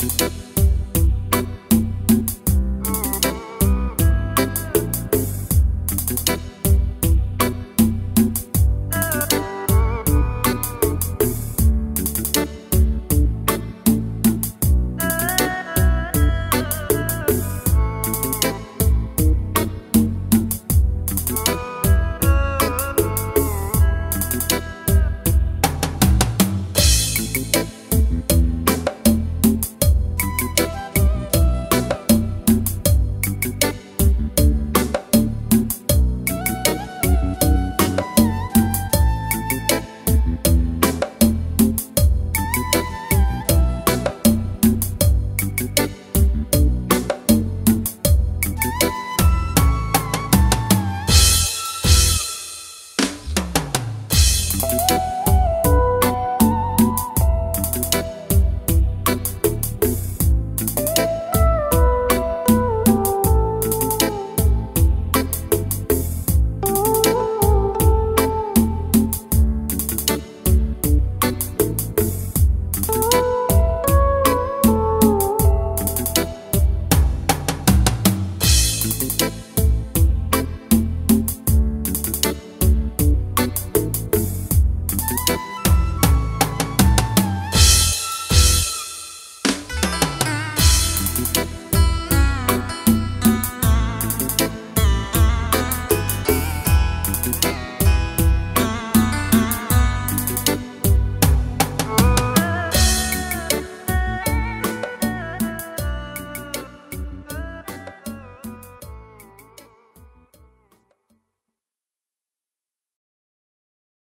Thank